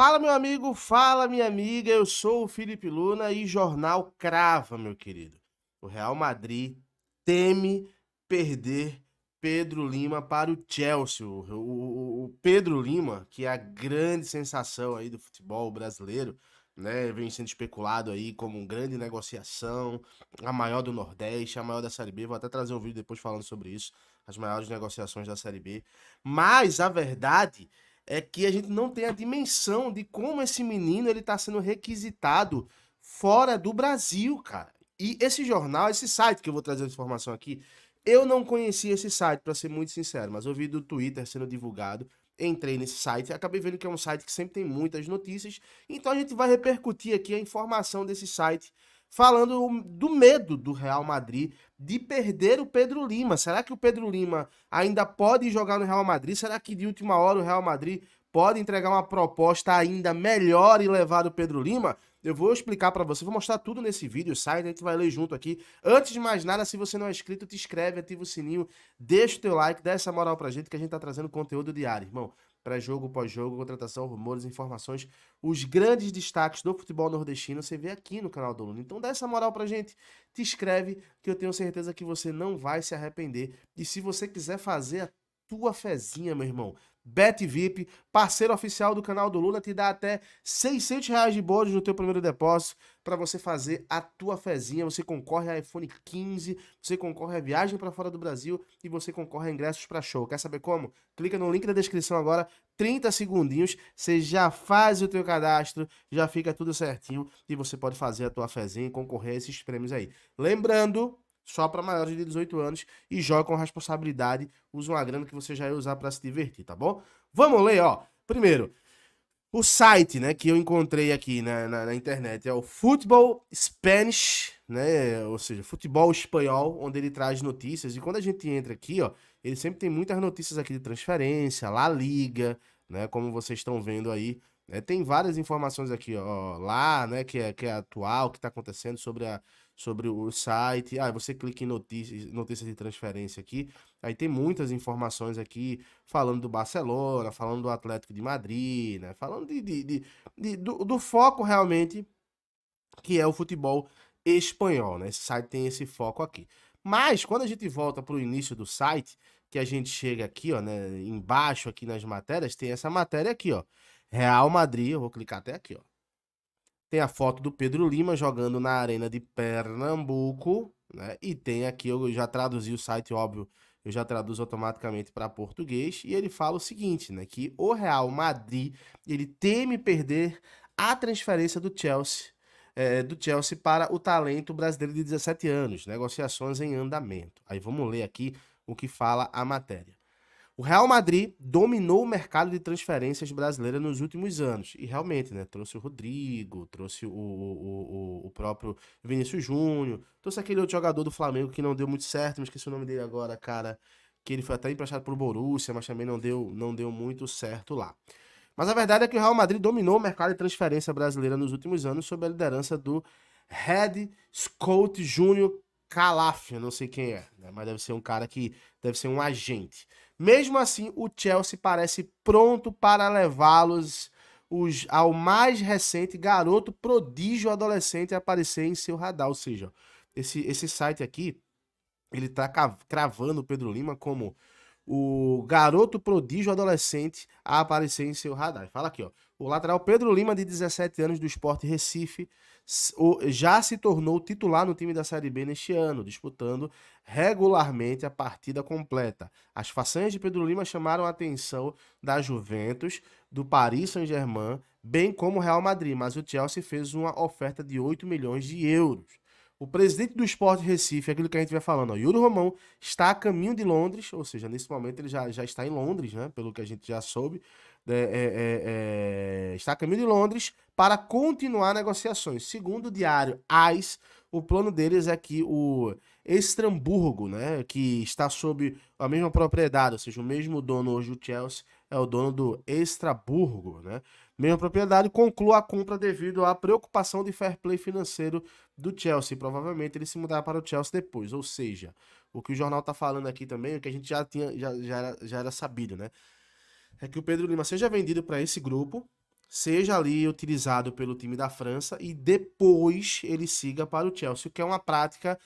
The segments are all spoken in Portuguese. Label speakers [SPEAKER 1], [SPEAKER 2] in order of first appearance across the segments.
[SPEAKER 1] Fala, meu amigo, fala, minha amiga. Eu sou o Felipe Luna e Jornal Crava, meu querido. O Real Madrid teme perder Pedro Lima para o Chelsea. O, o, o, Pedro Lima, que é a grande sensação aí do futebol brasileiro, né? Vem sendo especulado aí como uma grande negociação, a maior do Nordeste, a maior da Série B. Vou até trazer um vídeo depois falando sobre isso, as maiores negociações da Série B. Mas a verdade é que a gente não tem a dimensão de como esse menino ele está sendo requisitado fora do Brasil, cara. E esse jornal, esse site que eu vou trazer a informação aqui, eu não conhecia esse site, para ser muito sincero, mas eu vi do Twitter sendo divulgado. Entrei nesse site e acabei vendo que é um site que sempre tem muitas notícias. Então a gente vai repercutir aqui a informação desse site falando do medo do Real Madrid de perder o Pedro Lima. Será que o Pedro Lima ainda pode jogar no Real Madrid? Será que de última hora o Real Madrid pode entregar uma proposta ainda melhor e levar o Pedro Lima? Eu vou explicar para você, vou mostrar tudo nesse vídeo, sai, a gente vai ler junto aqui. Antes de mais nada, se você não é inscrito, te inscreve, ativa o sininho, deixa o teu like, dá essa moral pra gente que a gente tá trazendo conteúdo diário, irmão. Pré-jogo, pós-jogo, contratação, rumores, informações, os grandes destaques do futebol nordestino você vê aqui no canal do Luna. Então dá essa moral pra gente, te inscreve, que eu tenho certeza que você não vai se arrepender. E se você quiser fazer a tua fezinha, meu irmão, BetVip, parceiro oficial do canal do Lula, te dá até 600 reais de bônus no teu primeiro depósito para você fazer a tua fezinha. Você concorre a iPhone 15, você concorre a viagem para fora do Brasil e você concorre a ingressos para show. Quer saber como? Clica no link da descrição agora, 30 segundinhos, você já faz o teu cadastro, já fica tudo certinho e você pode fazer a tua fezinha e concorrer a esses prêmios aí. Lembrando só para maiores de 18 anos e joga com responsabilidade. Usa uma grana que você já ia usar para se divertir, tá bom? Vamos ler, ó. Primeiro, o site, né, que eu encontrei aqui na, na, na, internet é o Football Spanish, né, ou seja, futebol espanhol, onde ele traz notícias. E quando a gente entra aqui, ó, ele sempre tem muitas notícias aqui de transferência, La Liga, né, como vocês estão vendo aí. Né, tem várias informações aqui, ó, lá, né, que é, que é atual, que está acontecendo sobre a sobre o site. Ah, você clica em notícias, notícias de transferência aqui. Aí tem muitas informações aqui falando do Barcelona, falando do Atlético de Madrid, né? Falando de, de, de, de do, do, foco realmente que é o futebol espanhol, né? Esse site tem esse foco aqui. Mas quando a gente volta para o início do site, que a gente chega aqui, ó, né? Embaixo aqui nas matérias, tem essa matéria aqui, ó. Real Madrid, eu vou clicar até aqui, ó. Tem a foto do Pedro Lima jogando na Arena de Pernambuco, né? E tem aqui, eu já traduzi o site, óbvio, eu já traduzo automaticamente para português, e ele fala o seguinte, né? Que o Real Madrid, ele teme perder a transferência do Chelsea, é, do Chelsea para o talento brasileiro de 17 anos, negociações em andamento. Aí vamos ler aqui o que fala a matéria. O Real Madrid dominou o mercado de transferências brasileira nos últimos anos. E realmente, né? Trouxe o Rodrigo, trouxe o, o, o, o próprio Vinícius Júnior, trouxe aquele outro jogador do Flamengo que não deu muito certo, me esqueci o nome dele agora, cara. Que ele foi até emprestado pro Borussia, mas também não deu, não deu muito certo lá. Mas a verdade é que o Real Madrid dominou o mercado de transferência brasileira nos últimos anos sob a liderança do Red Scott Júnior Calaf, eu não sei quem é, né? mas deve ser um cara que deve ser um agente. Mesmo assim, o Chelsea parece pronto para levá-los ao mais recente garoto prodígio adolescente aparecer em seu radar. Ou seja, esse, esse site aqui, ele está cravando o Pedro Lima como o garoto prodígio adolescente a aparecer em seu radar. Fala aqui, ó. O lateral Pedro Lima, de 17 anos, do Esporte Recife, já se tornou titular no time da Série B neste ano, disputando regularmente a partida completa. As façanhas de Pedro Lima chamaram a atenção da Juventus, do Paris Saint-Germain, bem como o Real Madrid, mas o Chelsea fez uma oferta de 8 milhões de euros. O presidente do Esporte Recife, aquilo que a gente vai falando, ó, Yuri Romão, está a caminho de Londres, ou seja, nesse momento ele já, já está em Londres, né? Pelo que a gente já soube. É, é, é, é, está a caminho de Londres para continuar negociações. Segundo o diário AIS, o plano deles é que o Estramburgo, né, que está sob a mesma propriedade, ou seja, o mesmo dono hoje do Chelsea, é o dono do Estraburgo, né? Mesma propriedade, conclua a compra devido à preocupação de fair play financeiro do Chelsea. Provavelmente ele se mudará para o Chelsea depois. Ou seja, o que o jornal está falando aqui também, o que a gente já tinha, já, já, era, já era sabido, né? É que o Pedro Lima seja vendido para esse grupo, seja ali utilizado pelo time da França e depois ele siga para o Chelsea, o que é uma prática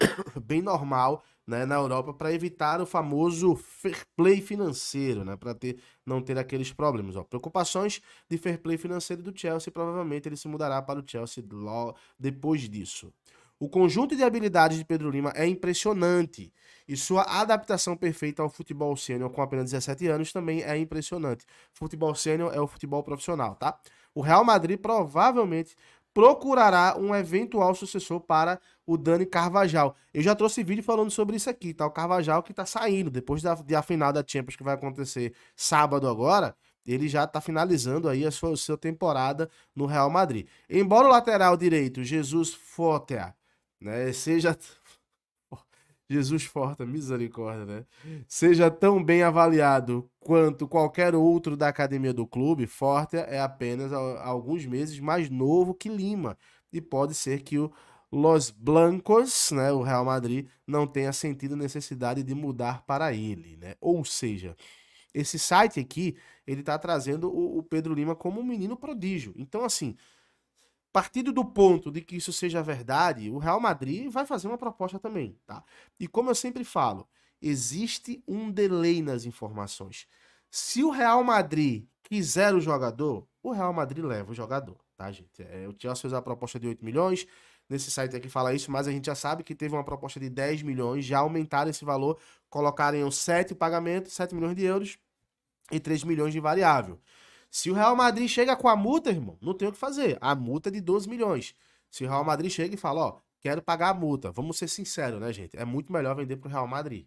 [SPEAKER 1] bem normal né, na Europa para evitar o famoso fair play financeiro, né, para ter, não ter aqueles problemas. Ó. Preocupações de fair play financeiro do Chelsea, provavelmente ele se mudará para o Chelsea logo depois disso. O conjunto de habilidades de Pedro Lima é impressionante e sua adaptação perfeita ao futebol sênior com apenas 17 anos também é impressionante. Futebol sênior é o futebol profissional, tá? O Real Madrid provavelmente procurará um eventual sucessor para o Dani Carvajal. Eu já trouxe vídeo falando sobre isso aqui, tá? O Carvajal que tá saindo depois da, da final da Champions que vai acontecer sábado agora ele já está finalizando aí a sua, a sua temporada no Real Madrid. Embora o lateral direito, Jesus Fotea, né? Seja Jesus forte, misericórdia, né? Seja tão bem avaliado quanto qualquer outro da academia do clube, Forte é apenas alguns meses mais novo que Lima e pode ser que o Los Blancos, né, o Real Madrid, não tenha sentido necessidade de mudar para ele, né? Ou seja, esse site aqui, ele tá trazendo o, o Pedro Lima como um menino prodígio. Então, assim, partindo do ponto de que isso seja verdade, o Real Madrid vai fazer uma proposta também, tá? E como eu sempre falo, existe um delay nas informações. Se o Real Madrid quiser o jogador, o Real Madrid leva o jogador, tá, gente? É, o Chelsea fez a proposta de 8 milhões, nesse site aqui fala isso, mas a gente já sabe que teve uma proposta de 10 milhões, já aumentaram esse valor, colocaram 7 pagamentos, 7 milhões de euros e 3 milhões de variável. Se o Real Madrid chega com a multa, irmão, não tem o que fazer. A multa é de 12 milhões. Se o Real Madrid chega e fala, ó, quero pagar a multa, vamos ser sinceros, né, gente? É muito melhor vender pro Real Madrid.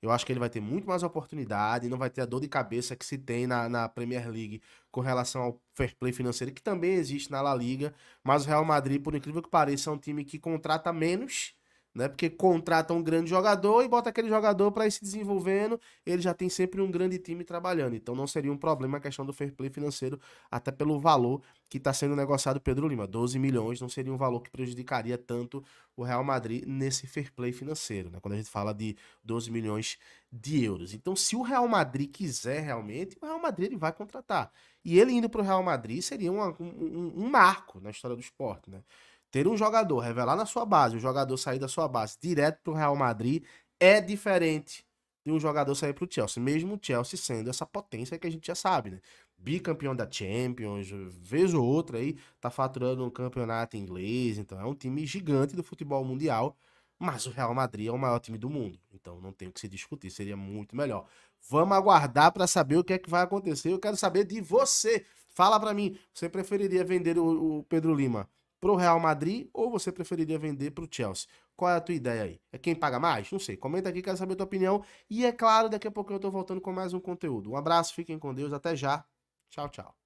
[SPEAKER 1] Eu acho que ele vai ter muito mais oportunidade, não vai ter a dor de cabeça que se tem na, na Premier League com relação ao fair play financeiro, que também existe na La Liga. Mas o Real Madrid, por incrível que pareça, é um time que contrata menos né? Porque contrata um grande jogador e bota aquele jogador para ir se desenvolvendo, ele já tem sempre um grande time trabalhando. Então não seria um problema a questão do fair play financeiro, até pelo valor que está sendo negociado Pedro Lima. 12 milhões não seria um valor que prejudicaria tanto o Real Madrid nesse fair play financeiro, né? Quando a gente fala de 12 milhões de euros. Então, se o Real Madrid quiser realmente, o Real Madrid ele vai contratar. E ele indo para o Real Madrid seria uma, um, um marco na história do esporte, né? Ter um jogador revelar na sua base, o jogador sair da sua base direto para o Real Madrid é diferente de um jogador sair para o Chelsea, mesmo o Chelsea sendo essa potência que a gente já sabe, né? Bicampeão da Champions, vez ou outra aí, tá faturando um campeonato inglês, então é um time gigante do futebol mundial, mas o Real Madrid é o maior time do mundo, então não tem o que se discutir, seria muito melhor. Vamos aguardar para saber o que é que vai acontecer. Eu quero saber de você. Fala para mim, você preferiria vender o, o Pedro Lima pro Real Madrid ou você preferiria vender pro Chelsea? Qual é a tua ideia aí? É quem paga mais? Não sei. Comenta aqui, quero saber a tua opinião. E é claro, daqui a pouco eu tô voltando com mais um conteúdo. Um abraço, fiquem com Deus, até já. Tchau, tchau.